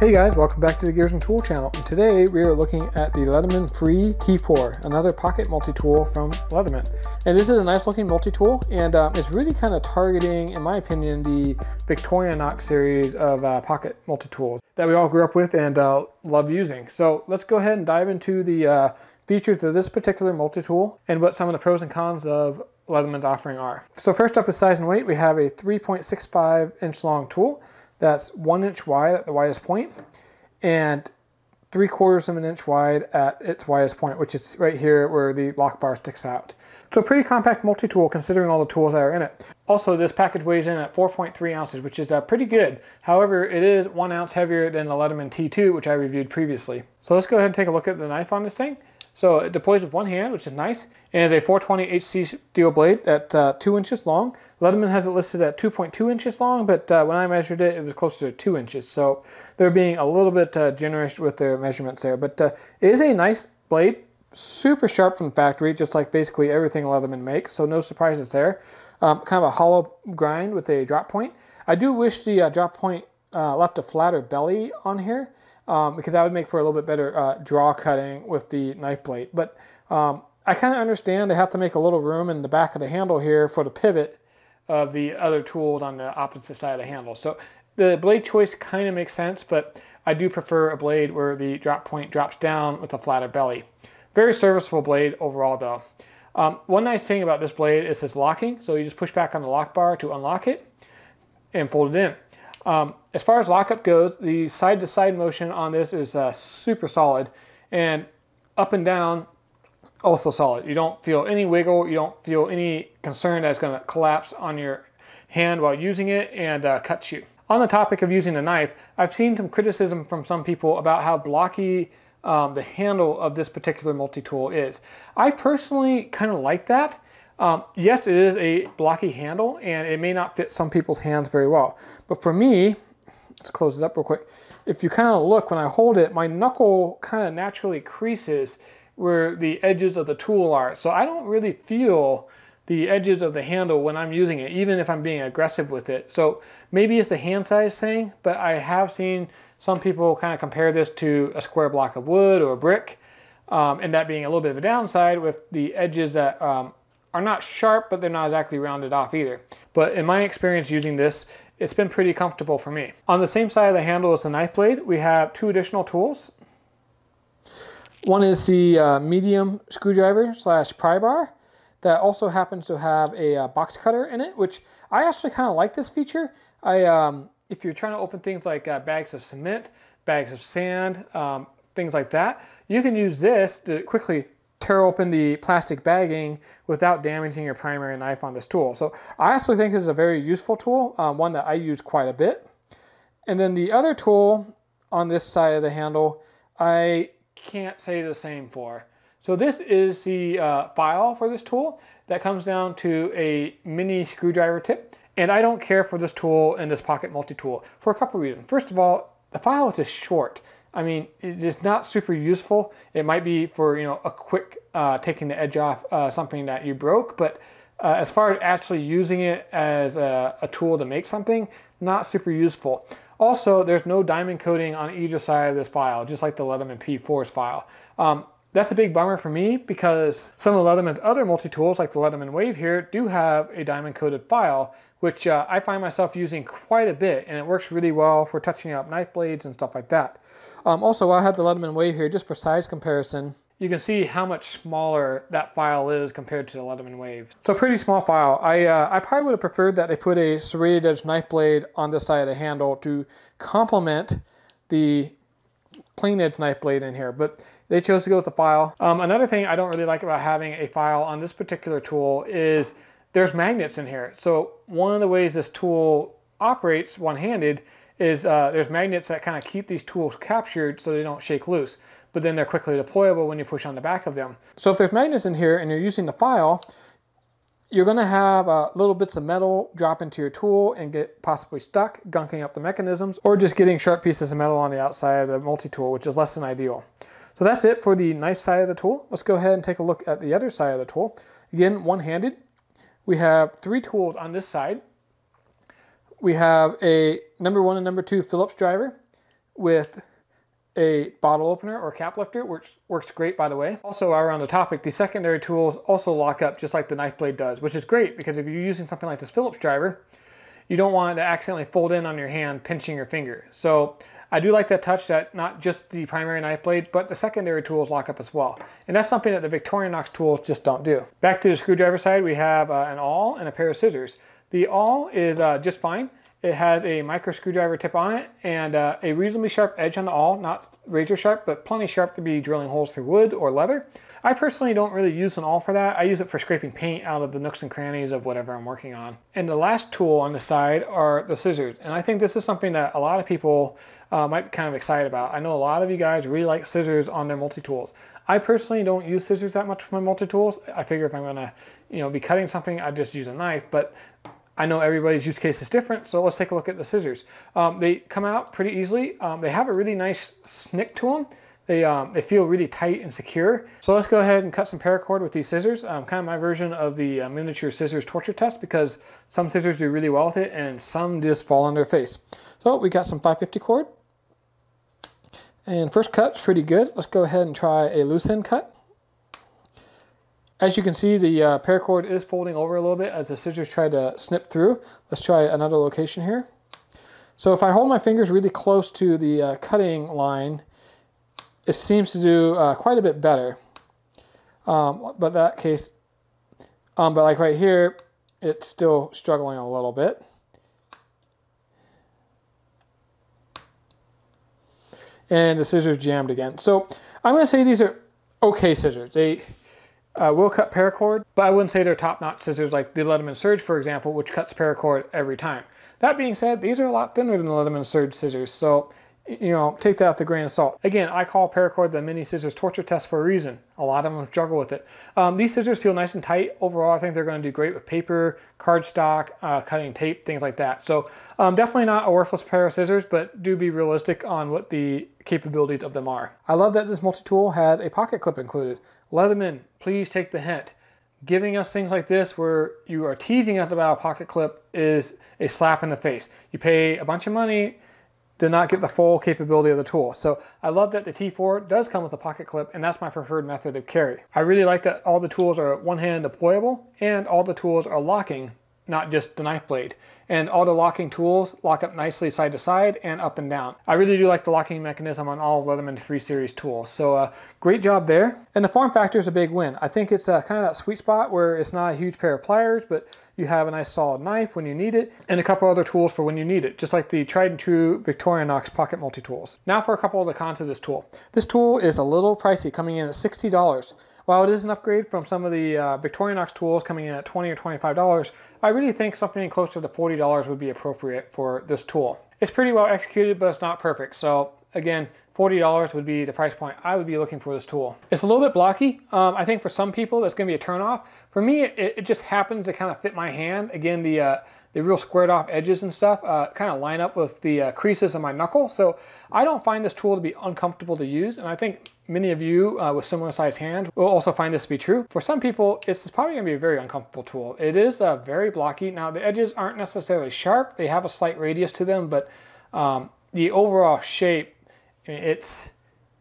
Hey guys, welcome back to the Gears and Tool channel. And today we are looking at the Leatherman Free T4, another pocket multi-tool from Leatherman. And this is a nice looking multi-tool and um, it's really kind of targeting, in my opinion, the Victorinox series of uh, pocket multi-tools that we all grew up with and uh, love using. So let's go ahead and dive into the uh, features of this particular multi-tool and what some of the pros and cons of Leatherman's offering are. So first up is size and weight. We have a 3.65 inch long tool that's one inch wide at the widest point and three quarters of an inch wide at its widest point, which is right here where the lock bar sticks out. So a pretty compact multi-tool considering all the tools that are in it. Also, this package weighs in at 4.3 ounces, which is uh, pretty good. However, it is one ounce heavier than the Leatherman T2, which I reviewed previously. So let's go ahead and take a look at the knife on this thing. So it deploys with one hand, which is nice, and a 420 HC steel blade at uh, two inches long. Leatherman has it listed at 2.2 inches long, but uh, when I measured it, it was closer to two inches. So they're being a little bit uh, generous with their measurements there, but uh, it is a nice blade, super sharp from factory, just like basically everything Leatherman makes. So no surprises there. Um, kind of a hollow grind with a drop point. I do wish the uh, drop point uh, left a flatter belly on here um, because that would make for a little bit better uh, draw cutting with the knife blade. But um, I kind of understand they have to make a little room in the back of the handle here for the pivot of the other tools on the opposite side of the handle. So the blade choice kind of makes sense, but I do prefer a blade where the drop point drops down with a flatter belly. Very serviceable blade overall though. Um, one nice thing about this blade is its locking. So you just push back on the lock bar to unlock it and fold it in. Um, as far as lockup goes, the side-to-side -side motion on this is uh, super solid, and up and down, also solid. You don't feel any wiggle, you don't feel any concern that it's going to collapse on your hand while using it and uh, cut you. On the topic of using the knife, I've seen some criticism from some people about how blocky um, the handle of this particular multi-tool is. I personally kind of like that. Um, yes, it is a blocky handle and it may not fit some people's hands very well. But for me, let's close it up real quick. If you kind of look, when I hold it, my knuckle kind of naturally creases where the edges of the tool are. So I don't really feel the edges of the handle when I'm using it, even if I'm being aggressive with it. So maybe it's a hand size thing, but I have seen some people kind of compare this to a square block of wood or a brick, um, and that being a little bit of a downside with the edges that um, are not sharp, but they're not exactly rounded off either. But in my experience using this, it's been pretty comfortable for me. On the same side of the handle as the knife blade, we have two additional tools. One is the uh, medium screwdriver slash pry bar that also happens to have a uh, box cutter in it, which I actually kind of like this feature. I, um, if you're trying to open things like uh, bags of cement, bags of sand, um, things like that, you can use this to quickly tear open the plastic bagging without damaging your primary knife on this tool. So I actually think this is a very useful tool, um, one that I use quite a bit. And then the other tool on this side of the handle, I can't say the same for. So this is the uh, file for this tool that comes down to a mini screwdriver tip. And I don't care for this tool and this pocket multi-tool for a couple reasons. First of all, the file is just short. I mean, it's not super useful. It might be for, you know, a quick uh, taking the edge off uh, something that you broke, but uh, as far as actually using it as a, a, tool to make something, not super useful. Also, there's no diamond coating on either side of this file, just like the Leatherman P4's file. Um, that's a big bummer for me because some of Leatherman's other multi-tools like the Leatherman Wave here do have a diamond coated file which uh, I find myself using quite a bit and it works really well for touching up knife blades and stuff like that. Um, also I have the Leatherman Wave here just for size comparison you can see how much smaller that file is compared to the Leatherman Wave. So pretty small file. I, uh, I probably would have preferred that they put a serrated edge knife blade on this side of the handle to complement the plain edge knife blade in here, but they chose to go with the file. Um, another thing I don't really like about having a file on this particular tool is there's magnets in here. So one of the ways this tool operates one-handed is uh, there's magnets that kind of keep these tools captured so they don't shake loose, but then they're quickly deployable when you push on the back of them. So if there's magnets in here and you're using the file, you're going to have uh, little bits of metal drop into your tool and get possibly stuck, gunking up the mechanisms, or just getting sharp pieces of metal on the outside of the multi-tool, which is less than ideal. So that's it for the knife side of the tool. Let's go ahead and take a look at the other side of the tool. Again, one-handed. We have three tools on this side. We have a number one and number two Phillips driver with a bottle opener or cap lifter, which works great by the way. Also while we're on the topic, the secondary tools also lock up just like the knife blade does, which is great because if you're using something like this Phillips driver, you don't want it to accidentally fold in on your hand, pinching your finger. So I do like that touch that not just the primary knife blade, but the secondary tools lock up as well. And that's something that the Victorinox tools just don't do. Back to the screwdriver side, we have uh, an awl and a pair of scissors. The awl is uh, just fine. It has a micro screwdriver tip on it and uh, a reasonably sharp edge on the awl, not razor sharp, but plenty sharp to be drilling holes through wood or leather. I personally don't really use an awl for that. I use it for scraping paint out of the nooks and crannies of whatever I'm working on. And the last tool on the side are the scissors. And I think this is something that a lot of people uh, might be kind of excited about. I know a lot of you guys really like scissors on their multi-tools. I personally don't use scissors that much for my multi-tools. I figure if I'm gonna you know, be cutting something, I just use a knife. But I know everybody's use case is different, so let's take a look at the scissors. Um, they come out pretty easily. Um, they have a really nice snick to them. They, um, they feel really tight and secure. So let's go ahead and cut some paracord with these scissors. Um, kind of my version of the uh, miniature scissors torture test because some scissors do really well with it and some just fall on their face. So we got some 550 cord. And first cut's pretty good. Let's go ahead and try a loose end cut. As you can see, the uh, paracord is folding over a little bit as the scissors try to snip through. Let's try another location here. So if I hold my fingers really close to the uh, cutting line, it seems to do uh, quite a bit better. Um, but that case, um, but like right here, it's still struggling a little bit. And the scissors jammed again. So I'm going to say these are okay scissors. They uh, will cut paracord, but I wouldn't say they're top-notch scissors like the Leatherman Surge, for example, which cuts paracord every time. That being said, these are a lot thinner than the Leatherman Surge scissors, so you know, take that with a grain of salt. Again, I call paracord the mini scissors torture test for a reason. A lot of them struggle with it. Um, these scissors feel nice and tight. Overall, I think they're going to do great with paper, cardstock, uh, cutting tape, things like that. So um, definitely not a worthless pair of scissors, but do be realistic on what the capabilities of them are. I love that this multi-tool has a pocket clip included. Leatherman, please take the hint. Giving us things like this where you are teasing us about a pocket clip is a slap in the face. You pay a bunch of money to not get the full capability of the tool. So I love that the T4 does come with a pocket clip and that's my preferred method of carry. I really like that all the tools are one hand deployable and all the tools are locking not just the knife blade. And all the locking tools lock up nicely side to side and up and down. I really do like the locking mechanism on all Leatherman Free Series tools. So uh, great job there. And the form factor is a big win. I think it's uh, kind of that sweet spot where it's not a huge pair of pliers, but you have a nice solid knife when you need it and a couple other tools for when you need it, just like the tried and true Victorinox Pocket Multi-Tools. Now for a couple of the cons of this tool. This tool is a little pricey, coming in at $60. While it is an upgrade from some of the uh, Victorinox tools coming in at 20 or $25, I really think something closer to $40 would be appropriate for this tool. It's pretty well executed, but it's not perfect. So again, $40 would be the price point I would be looking for this tool. It's a little bit blocky. Um, I think for some people that's gonna be a turnoff. For me, it, it, just happens to kind of fit my hand. Again, the, uh, the real squared off edges and stuff uh, kind of line up with the uh, creases of my knuckle. So I don't find this tool to be uncomfortable to use. And I think many of you uh, with similar sized hands will also find this to be true. For some people, it's probably gonna be a very uncomfortable tool. It is uh, very blocky. Now the edges aren't necessarily sharp. They have a slight radius to them, but um, the overall shape it's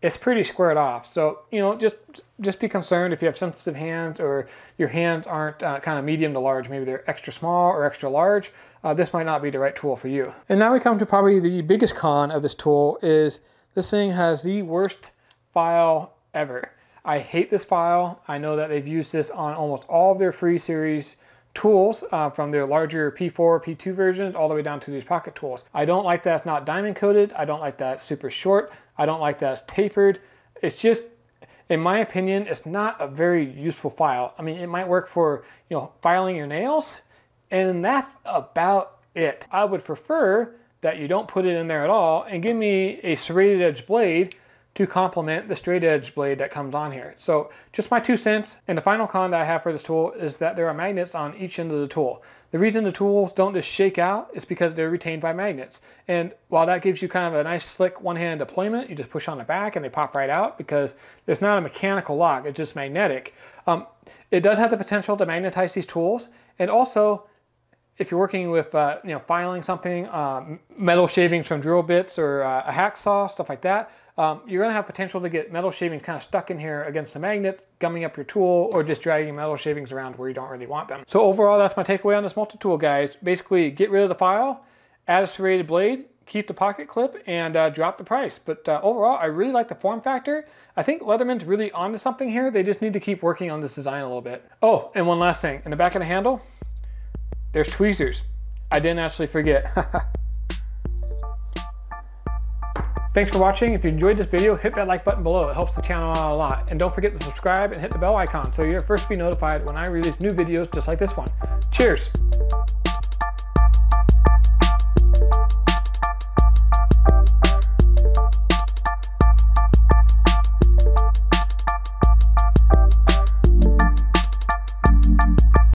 it's pretty squared off. So, you know, just just be concerned if you have sensitive hands or your hands aren't uh, kind of medium to large, maybe they're extra small or extra large, uh, this might not be the right tool for you. And now we come to probably the biggest con of this tool is this thing has the worst file ever. I hate this file. I know that they've used this on almost all of their free series tools uh, from their larger P4, P2 versions all the way down to these pocket tools. I don't like that it's not diamond coated. I don't like that super short. I don't like that it's tapered. It's just, in my opinion, it's not a very useful file. I mean, it might work for, you know, filing your nails and that's about it. I would prefer that you don't put it in there at all and give me a serrated edge blade to complement the straight edge blade that comes on here. So just my two cents. And the final con that I have for this tool is that there are magnets on each end of the tool. The reason the tools don't just shake out is because they're retained by magnets. And while that gives you kind of a nice slick one-hand deployment, you just push on the back and they pop right out because there's not a mechanical lock, it's just magnetic. Um, it does have the potential to magnetize these tools. And also if you're working with, uh, you know, filing something, uh, metal shavings from drill bits or uh, a hacksaw, stuff like that, um, you're gonna have potential to get metal shavings kind of stuck in here against the magnets, gumming up your tool, or just dragging metal shavings around where you don't really want them. So overall, that's my takeaway on this multi-tool, guys. Basically, get rid of the file, add a serrated blade, keep the pocket clip and uh, drop the price. But uh, overall, I really like the form factor. I think Leatherman's really onto something here. They just need to keep working on this design a little bit. Oh, and one last thing. In the back of the handle, there's tweezers. I didn't actually forget. Thanks for watching. If you enjoyed this video, hit that like button below. It helps the channel out a lot. And don't forget to subscribe and hit the bell icon so you're first to be notified when I release new videos just like this one. Cheers!